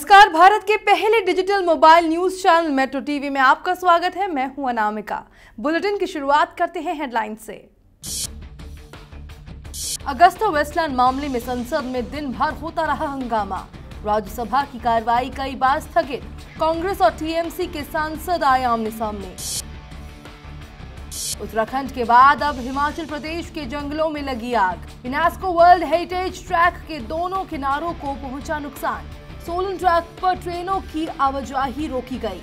नमस्कार, भारत के पहले digital mobile news channel metro TV में आपका स्वागत है। मैं हूँ अनामिका। बुलेटिन की शुरुआत करते हैं हेडलाइन से। अगस्त वेस्टलैंड मामले में संसद में दिन भर होता रहा हंगामा। राज्यसभा की कार्रवाई कई बार स्थगित। कांग्रेस और टीएमसी के सांसद आए आमने सामने। उत्तराखंड के बाद अब हिमाचल प्रदेश के जंगलों में लगी आग। यूनेस्को वर्ल्ड हेरिटेज ट्रैक के दोनों किनारों को पहुँचा नुकसान। सोलन ट्रैक पर ट्रेनों की आवाजाही रोकी गई।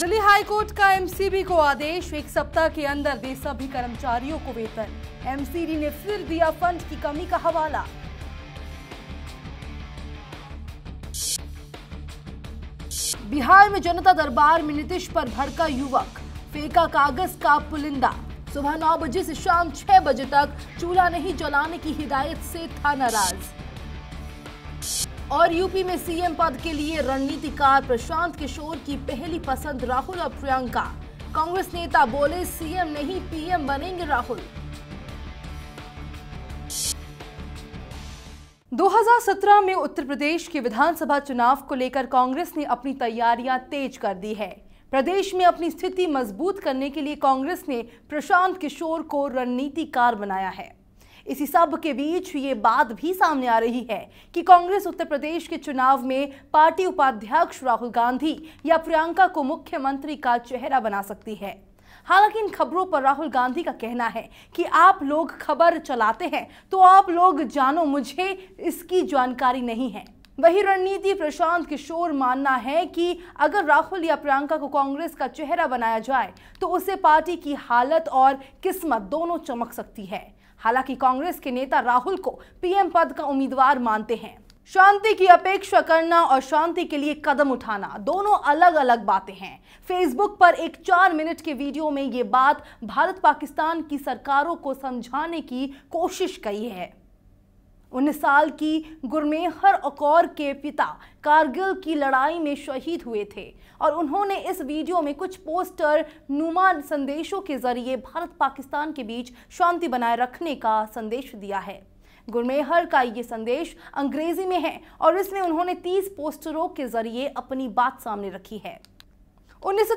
दिल्ली हाईकोर्ट का एमसीबी को आदेश, एक सप्ताह के अंदर दे सभी कर्मचारियों को वेतन। एमसीडी ने फिर दिया फंड की कमी का हवाला। बिहार में जनता दरबार में नीतीश पर भड़का युवक। फेंका कागज़ का पुलिंदा। सुबह नौ बजे से शाम छह बजे तक चूल्हा नहीं जलाने की हिदायत से था नाराज़। और यूपी में सीएम पद के लिए रणनीतिकार प्रशांत किशोर की पहली पसंद राहुल और प्रियंका। कांग्रेस नेता बोले सीएम नहीं पीएम बनेंगे राहुल। 2017 में उत्तर प्रदेश के विधानसभा चुनाव को लेकर कांग्रेस ने अपनी तैयारियाँ तेज कर दी है। प्रदेश में अपनी स्थिति मज़बूत करने के लिए कांग्रेस ने प्रशांत किशोर को रणनीतिकार बनाया है। इसी सब के बीच ये बात भी सामने आ रही है कि कांग्रेस उत्तर प्रदेश के चुनाव में पार्टी उपाध्यक्ष राहुल गांधी या प्रियंका को मुख्यमंत्री का चेहरा बना सकती है। हालाँकि इन खबरों पर राहुल गांधी का कहना है कि आप लोग खबर चलाते हैं तो आप लोग जानो, मुझे इसकी जानकारी नहीं है। वही रणनीति प्रशांत किशोर मानना है कि अगर राहुल या प्रियंका को कांग्रेस का चेहरा बनाया जाए तो उससे पार्टी की हालत और किस्मत दोनों चमक सकती है। हालाँकि कांग्रेस के नेता राहुल को पीएम पद का उम्मीदवार मानते हैं। शांति की अपेक्षा करना और शांति के लिए कदम उठाना दोनों अलग अलग बातें हैं। फेसबुक पर एक चार मिनट के वीडियो में ये बात भारत पाकिस्तान की सरकारों को समझाने की कोशिश की है। उन्नीस साल की गुरमेहर अकौर के पिता कारगिल की लड़ाई में शहीद हुए थे और उन्होंने इस वीडियो में कुछ पोस्टर, नुमा संदेशों के ज़रिए भारत पाकिस्तान के बीच शांति बनाए रखने का संदेश दिया है। गुरमेहर का ये संदेश अंग्रेज़ी में है और इसमें उन्होंने 30 पोस्टरों के ज़रिए अपनी बात सामने रखी है। उन्नीस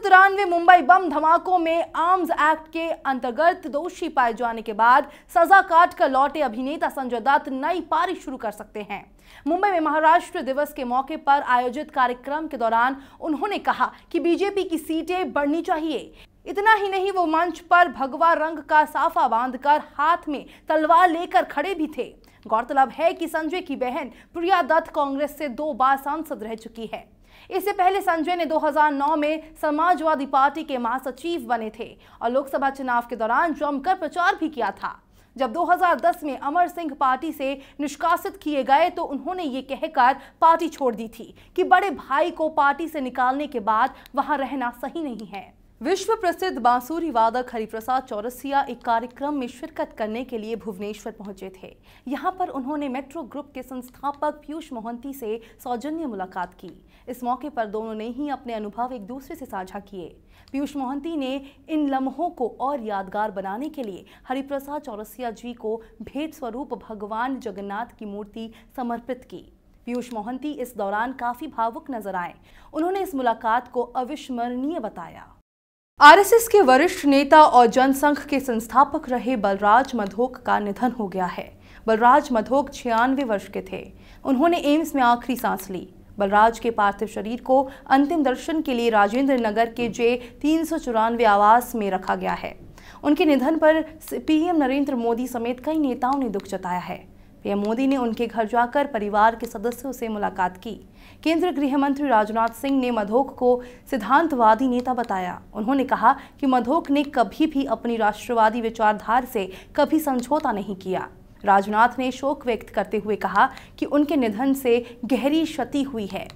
मुंबई बम धमाकों में आर्म्स एक्ट के अंतर्गत दोषी पाए जाने के बाद सजा काट कर लौटे अभिनेता संजय दत्त नई पारी शुरू कर सकते हैं। मुंबई में महाराष्ट्र दिवस के मौके पर आयोजित कार्यक्रम के दौरान उन्होंने कहा कि बीजेपी की सीटें बढ़नी चाहिए। इतना ही नहीं, वो मंच पर भगवा रंग का साफा बांधकर हाथ में तलवार लेकर खड़े भी थे। गौरतलब है कि संजय की बहन प्रिया दत्त कांग्रेस से दो बार सांसद रह चुकी है। इससे पहले संजय ने 2009 में समाजवादी पार्टी के महासचिव बने थे और लोकसभा चुनाव के दौरान जमकर प्रचार भी किया था। जब 2010 में अमर सिंह पार्टी से निष्कासित किए गए तो उन्होंने ये कहकर पार्टी छोड़ दी थी कि बड़े भाई को पार्टी से निकालने के बाद वहाँ रहना सही नहीं है। विश्व प्रसिद्ध बांसुरी वादक हरिप्रसाद चौरसिया एक कार्यक्रम में शिरकत करने के लिए भुवनेश्वर पहुँचे थे। यहाँ पर उन्होंने मेट्रो ग्रुप के संस्थापक पीयूष मोहंती से सौजन्य मुलाकात की। इस मौके पर दोनों ने ही अपने अनुभव एक दूसरे से साझा किए। पीयूष मोहंती ने इन लम्हों को और यादगार बनाने के लिए हरिप्रसाद चौरसिया जी को भेंट स्वरूप भगवान जगन्नाथ की मूर्ति समर्पित की। पीयूष मोहंती इस दौरान काफ़ी भावुक नज़र आए। उन्होंने इस मुलाकात को अविस्मरणीय बताया। आरएसएस के वरिष्ठ नेता और जनसंघ के संस्थापक रहे बलराज मधोक का निधन हो गया है। बलराज मधोक छियानवे वर्ष के थे। उन्होंने एम्स में आखिरी सांस ली। बलराज के पार्थिव शरीर को अंतिम दर्शन के लिए राजेंद्र नगर के जे तीन सौ चौरानवे आवास में रखा गया है। उनके निधन पर पीएम नरेंद्र मोदी समेत कई नेताओं ने दुख जताया है। पीएम मोदी ने उनके घर जाकर परिवार के सदस्यों से मुलाकात की। केंद्रीय गृह मंत्री राजनाथ सिंह ने मधोक को सिद्धांतवादी नेता बताया। उन्होंने कहा कि मधोक ने कभी भी अपनी राष्ट्रवादी विचारधारा से कभी समझौता नहीं किया। राजनाथ ने शोक व्यक्त करते हुए कहा कि उनके निधन से गहरी क्षति हुई है।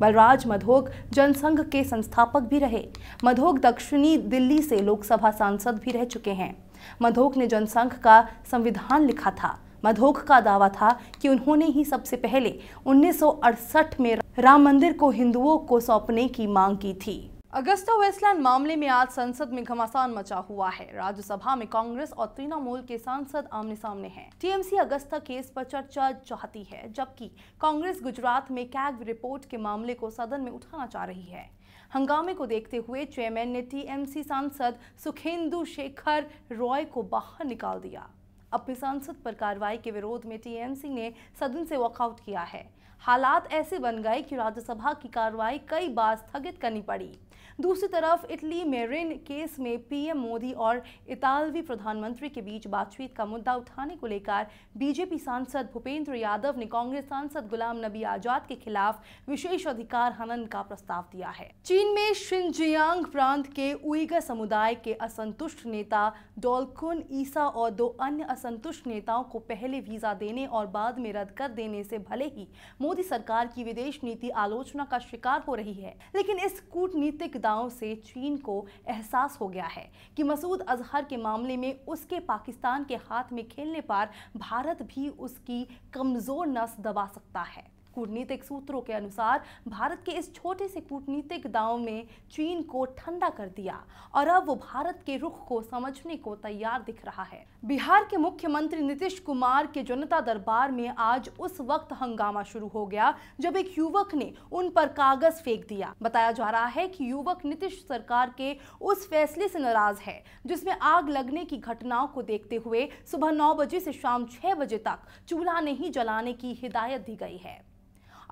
बलराज मधोक जनसंघ के संस्थापक भी रहे। मधोक दक्षिणी दिल्ली से लोकसभा सांसद भी रह चुके हैं। मधोक ने जनसंघ का संविधान लिखा था। मधोक का दावा था कि उन्होंने ही सबसे पहले 1968 में राम मंदिर को हिंदुओं को सौंपने की मांग की थी। अगस्ता वेस्टलैंड मामले में आज संसद में घमासान मचा हुआ है। राज्यसभा में कांग्रेस और तृणमूल के सांसद आमने सामने हैं। टीएमसी अगस्ता केस पर चर्चा चाहती है, जबकि कांग्रेस गुजरात में कैग रिपोर्ट के मामले को सदन में उठाना चाह रही है। हंगामे को देखते हुए चेयरमैन ने टीएमसी सांसद सुखेंदु शेखर रॉय को बाहर निकाल दिया। अपनी सांसद पर कार्रवाई के विरोध में टीएमसी ने सदन से वॉकआउट किया है। हालात ऐसे बन गए कि राज्यसभा की कार्रवाई कई बार स्थगित करनी पड़ी। दूसरी तरफ़, इटली में ऋण केस में पीएम मोदी और इतालवी प्रधानमंत्री के बीच बातचीत का मुद्दा उठाने को लेकर बीजेपी सांसद भूपेंद्र यादव ने कांग्रेस सांसद गुलाम नबी आज़ाद के खिलाफ विशेष अधिकार हनन का प्रस्ताव दिया है। चीन में शिनजियांग प्रांत के उइगर समुदाय के असंतुष्ट नेता डोलकुन ईसा और दो अन्य असंतुष्ट नेताओं को पहले वीज़ा देने और बाद में रद्द कर देने से भले ही मोदी सरकार की विदेश नीति आलोचना का शिकार हो रही है, लेकिन इस कूटनीतिक दाव से चीन को एहसास हो गया है कि मसूद अजहर के मामले में उसके पाकिस्तान के हाथ में खेलने पर भारत भी उसकी कमज़ोर नस दबा सकता है। कूटनीतिक सूत्रों के अनुसार भारत के इस छोटे से कूटनीतिक दाव में चीन को ठंडा कर दिया और अब वो भारत के रुख को समझने को तैयार दिख रहा है। बिहार के मुख्यमंत्री नीतीश कुमार के जनता दरबार में आज उस वक्त हंगामा शुरू हो गया जब एक युवक ने उन पर कागज़ फेंक दिया। बताया जा रहा है कि युवक नीतीश सरकार के उस फैसले से नाराज़ है, जिसमें आग लगने की घटनाओं को देखते हुए सुबह नौ बजे से शाम छह बजे तक चूल्हा नहीं जलाने की हिदायत दी गई है।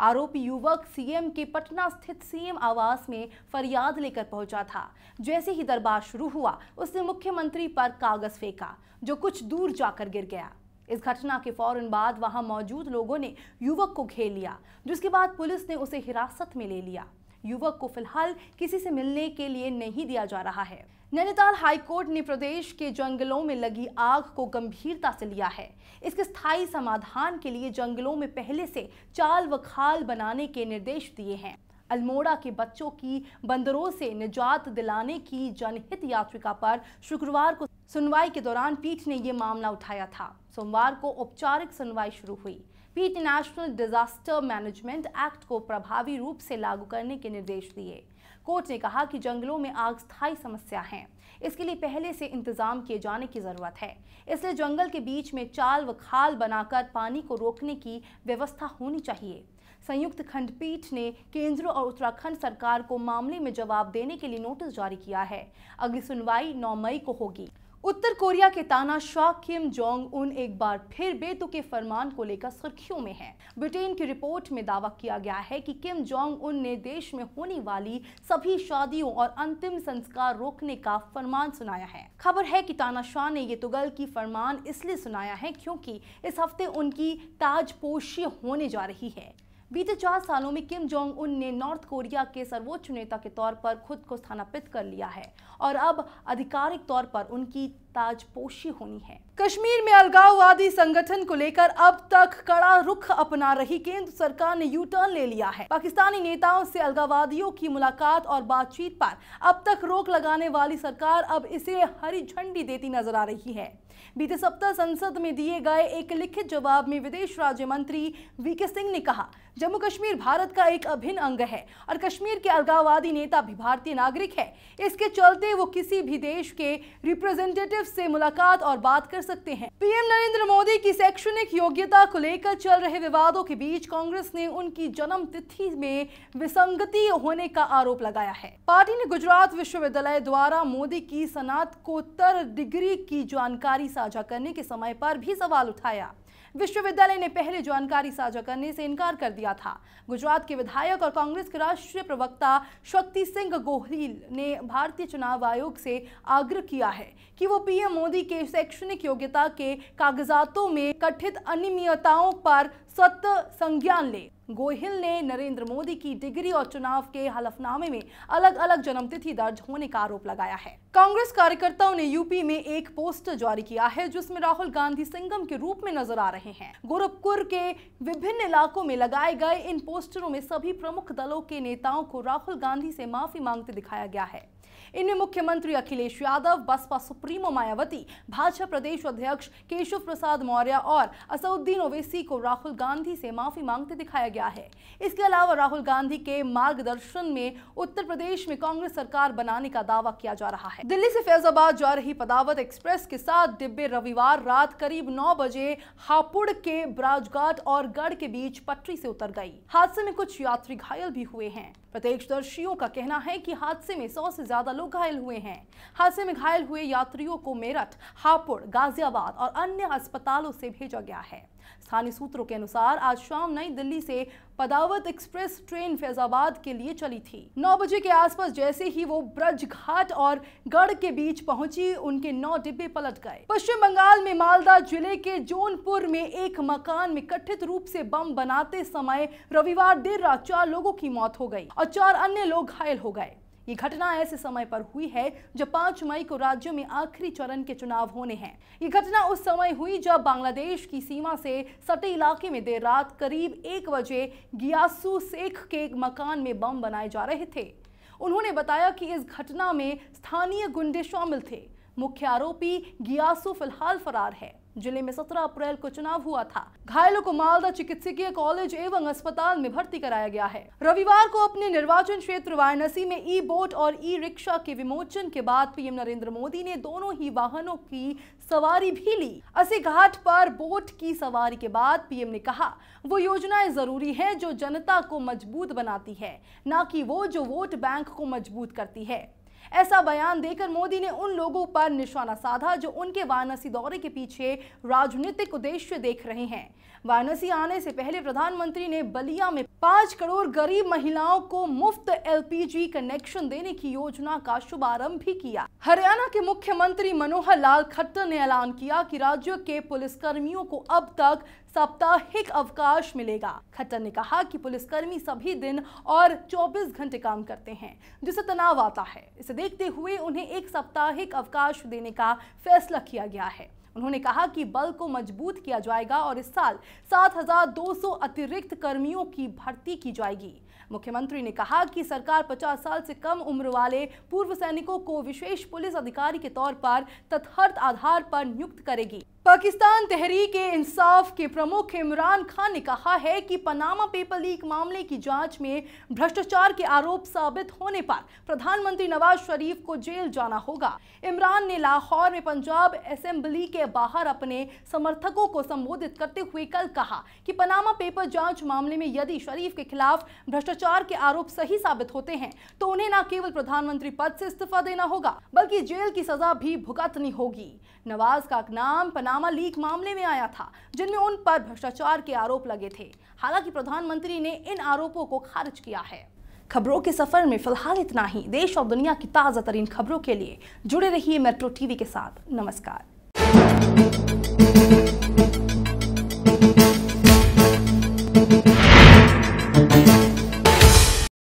आरोपी युवक सीएम के पटना स्थित सीएम आवास में फरियाद लेकर पहुँचा था। जैसे ही दरबार शुरू हुआ, उसने मुख्यमंत्री पर कागज़ फेंका, जो कुछ दूर जाकर गिर गया। इस घटना के फ़ौरन बाद वहाँ मौजूद लोगों ने युवक को घेर लिया, जिसके बाद पुलिस ने उसे हिरासत में ले लिया। युवक को फ़िलहाल किसी से मिलने के लिए नहीं दिया जा रहा है। नैनीताल हाईकोर्ट ने प्रदेश के जंगलों में लगी आग को गंभीरता से लिया है। इसके स्थायी समाधान के लिए जंगलों में पहले से चाल व खाल बनाने के निर्देश दिए हैं। अल्मोड़ा के बच्चों की बंदरों से निजात दिलाने की जनहित याचिका पर शुक्रवार को सुनवाई के दौरान पीठ ने ये मामला उठाया था। सोमवार को औपचारिक सुनवाई शुरू हुई। पीठ नेशनल डिजास्टर मैनेजमेंट एक्ट को प्रभावी रूप से लागू करने के निर्देश दिए। कोर्ट ने कहा कि जंगलों में आग स्थायी समस्या है। इसके लिए पहले से इंतज़ाम किए जाने की ज़रूरत है। इसलिए जंगल के बीच में चाल व खाल बनाकर पानी को रोकने की व्यवस्था होनी चाहिए। संयुक्त खंडपीठ ने केंद्र और उत्तराखंड सरकार को मामले में जवाब देने के लिए नोटिस जारी किया है। अगली सुनवाई 9 मई को होगी। उत्तर कोरिया के तानाशाह किम जोंग उन एक बार फिर बेतुके फरमान को लेकर सुर्खियों में है। ब्रिटेन की रिपोर्ट में दावा किया गया है कि किम जोंग उन ने देश में होने वाली सभी शादियों और अंतिम संस्कार रोकने का फरमान सुनाया है। खबर है कि तानाशाह ने ये तुगल की फरमान इसलिए सुनाया है क्योंकि इस हफ़्ते उनकी ताजपोशी होने जा रही है। बीते चार सालों में किम जोंग उन ने नॉर्थ कोरिया के सर्वोच्च नेता के तौर पर खुद को स्थानापित कर लिया है और अब आधिकारिक तौर पर उनकी ताजपोशी होनी है। कश्मीर में अलगाववादी संगठन को लेकर अब तक कड़ा रुख अपना रही केंद्र सरकार ने यू टर्न ले लिया है। पाकिस्तानी नेताओं से अलगाववादियों की मुलाकात और बातचीत पर अब तक रोक लगाने वाली सरकार अब इसे हरी झंडी देती नज़र आ रही है। बीते सप्ताह संसद में दिए गए एक लिखित जवाब में विदेश राज्य मंत्री वीके सिंह ने कहा, जम्मू कश्मीर भारत का एक अभिन्न अंग है और कश्मीर के अलगाववादी नेता भी भारतीय नागरिक है। इसके चलते वो किसी भी देश के रिप्रेजेंटेटिव से मुलाकात और बात कर सकते हैं। पीएम नरेंद्र मोदी की शैक्षणिक योग्यता को लेकर चल रहे विवादों के बीच कांग्रेस ने उनकी जन्म तिथि में विसंगति होने का आरोप लगाया है। पार्टी ने गुजरात विश्वविद्यालय द्वारा मोदी की स्नातकोत्तर डिग्री की जानकारी साझा करने के समय पर भी सवाल उठाया। विश्वविद्यालय ने पहले जानकारी साझा करने से इनकार कर दिया था। गुजरात के विधायक और कांग्रेस के राष्ट्रीय प्रवक्ता शक्ति सिंह गोहिल ने भारतीय चुनाव आयोग से आग्रह किया है कि वो पीएम मोदी के शैक्षणिक योग्यता के कागजातों में कथित अनियमितताओं पर सत्य संज्ञान ले। गोहिल ने नरेंद्र मोदी की डिग्री और चुनाव के हलफनामे में अलग अलग जन्मतिथि दर्ज होने का आरोप लगाया है। कांग्रेस कार्यकर्ताओं ने यूपी में एक पोस्टर जारी किया है, जिसमें राहुल गांधी सिंगम के रूप में नज़र आ रहे हैं। गोरखपुर के विभिन्न इलाकों में लगाए गए इन पोस्टरों में सभी प्रमुख दलों के नेताओं को राहुल गांधी से माफ़ी मांगते दिखाया गया है। इनमें मुख्यमंत्री अखिलेश यादव, बसपा सुप्रीमो मायावती, भाजपा प्रदेश अध्यक्ष केशव प्रसाद मौर्य और असउद्दीन ओवैसी को राहुल गांधी से माफ़ी मांगते दिखाया गया है। इसके अलावा राहुल गांधी के मार्गदर्शन में उत्तर प्रदेश में कांग्रेस सरकार बनाने का दावा किया जा रहा है। दिल्ली से फैजाबाद जा रही पदावत एक्सप्रेस के साथ डिब्बे रविवार रात करीब नौ बजे हापुड़ के ब्राजघाट और गढ़ के बीच पटरी से उतर गई। हादसे में कुछ यात्री घायल भी हुए हैं। प्रत्यक्षदर्शियों का कहना है कि हादसे में सौ से ज़्यादा लोग घायल हुए हैं। हादसे में घायल हुए यात्रियों को मेरठ, हापुड़, गाजियाबाद और अन्य अस्पतालों से भेजा गया है। स्थानीय सूत्रों के अनुसार, आज शाम नई दिल्ली से पदावत एक्सप्रेस ट्रेन फैजाबाद के लिए चली थी। नौ बजे के आसपास जैसे ही वो ब्रज घाट और गढ़ के बीच पहुँची, उनके नौ डिब्बे पलट गए। पश्चिम बंगाल में मालदा ज़िले के जोनपुर में एक मकान में कथित रूप से बम बनाते समय रविवार देर रात चार लोगों की मौत हो गई और चार अन्य लोग घायल हो गए। ये घटना ऐसे समय पर हुई है जब पाँच मई को राज्य में आखिरी चरण के चुनाव होने हैं। ये घटना उस समय हुई जब बांग्लादेश की सीमा से सटे इलाके में देर रात करीब एक बजे गियासू शेख के एक मकान में बम बनाए जा रहे थे। उन्होंने बताया कि इस घटना में स्थानीय गुंडे शामिल थे। मुख्य आरोपी गियासू फ़िलहाल फरार है। ज़िले में 17 अप्रैल को चुनाव हुआ था। घायलों को मालदा चिकित्सकीय कॉलेज एवं अस्पताल में भर्ती कराया गया है। रविवार को अपने निर्वाचन क्षेत्र वाराणसी में ई बोट और ई रिक्शा के विमोचन के बाद पीएम नरेंद्र मोदी ने दोनों ही वाहनों की सवारी भी ली। असी घाट पर बोट की सवारी के बाद पीएम ने कहा, वो योजनाएँ ज़रूरी है जो जनता को मज़बूत बनाती है, न की वो जो वोट बैंक को मज़बूत करती है। ऐसा बयान देकर मोदी ने उन लोगों पर निशाना साधा जो उनके वाराणसी दौरे के पीछे राजनीतिक उद्देश्य देख रहे हैं। वाराणसी आने से पहले प्रधानमंत्री ने बलिया में पाँच करोड़ गरीब महिलाओं को मुफ़्त एलपीजी कनेक्शन देने की योजना का शुभारंभ भी किया। हरियाणा के मुख्यमंत्री मनोहर लाल खट्टर ने ऐलान किया कि राज्य के पुलिसकर्मियों को अब तक साप्ताहिक अवकाश मिलेगा। खट्टर ने कहा कि पुलिसकर्मी सभी दिन और 24 घंटे काम करते हैं जिससे तनाव आता है। इसे देखते हुए उन्हें एक साप्ताहिक अवकाश देने का फैसला किया गया है। उन्होंने कहा कि बल को मज़बूत किया जाएगा और इस साल 7,200 अतिरिक्त कर्मियों की भर्ती की जाएगी। मुख्यमंत्री ने कहा कि सरकार 50 साल से कम उम्र वाले पूर्व सैनिकों को विशेष पुलिस अधिकारी के तौर पर तथर्थ आधार पर नियुक्त करेगी। पाकिस्तान तहरीक इंसाफ के प्रमुख इमरान खान ने कहा है कि पनामा पेपर लीक मामले की जाँच में भ्रष्टाचार के आरोप साबित होने पर प्रधानमंत्री नवाज़ शरीफ को जेल जाना होगा। इमरान ने लाहौर में पंजाब असेंबली के बाहर अपने समर्थकों को संबोधित करते हुए कल कहा कि पनामा पेपर जाँच मामले में यदि शरीफ के खिलाफ भ्रष्टाचार के आरोप सही साबित होते हैं तो उन्हें न केवल प्रधानमंत्री पद से इस्तीफा देना होगा, बल्कि जेल की सजा भी भुगतनी होगी। नवाज़ का नाम पनामा लीक मामले में आया था, जिनमें उन पर भ्रष्टाचार के आरोप लगे थे। हालाँकि प्रधानमंत्री ने इन आरोपों को खारिज किया है। खबरों के सफ़र में फ़िलहाल इतना ही। देश और दुनिया की ताज़ा तरीन खबरों के लिए जुड़े रहिए मेट्रो टीवी के साथ। नमस्कार।